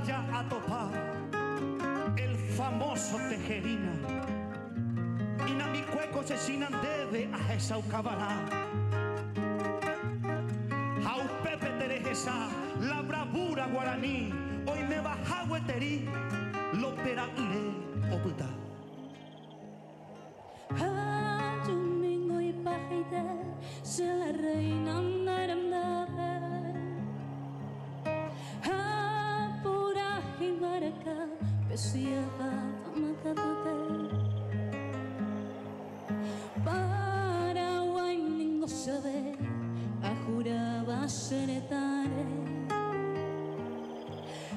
vaya a topar el famoso Tejerina. Y na mi cueco se sinan debe a esa ucabará. Jau Pepe Terejesa, la bravura guaraní, hoy me baja hueterí, lo peracle oculta. Ah, domingo y pajita, se la reí. Pesia tamatatote. Para wainingo sabe, ajuraba senetare.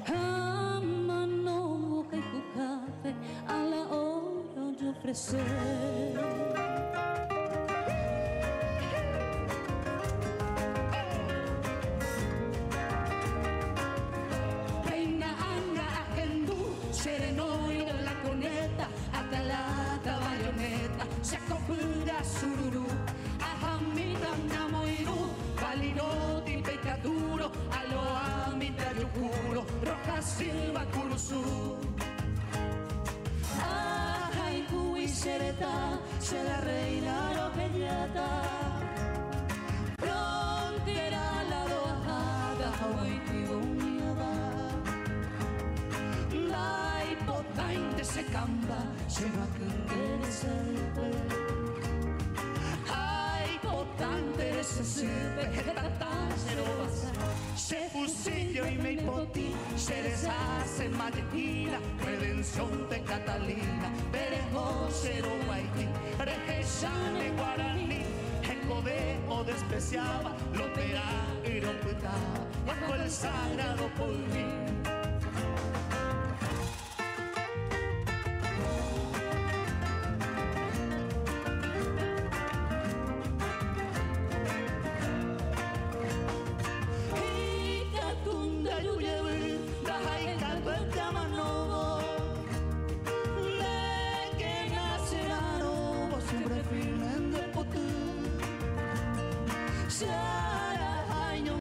Amano boca y jujafe, a la hora de ofrecer. Silva curusu. Ay, y sereta, se la reina lo peñata. Frontera la doajada, hoy tibuniaba. La hipotainte se camba, se va Se fusillo y me hipoti, se deshace Mallequina, redención de Catalina, Perejo, Cero, Haití, Rejechane, Guaraní, Jecode o despreciaba, lo verá y lo putaba, bajo el sagrado polvín.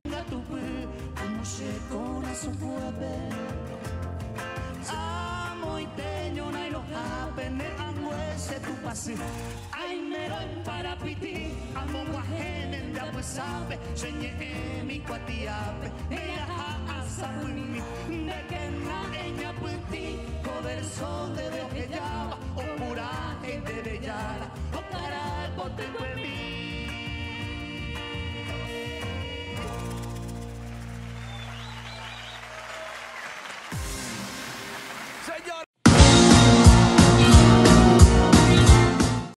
Gatupe Como se corazón fuerte. Amo y teño na lo japene amo Ay guajenen da pues sabe Señe mi cuatiape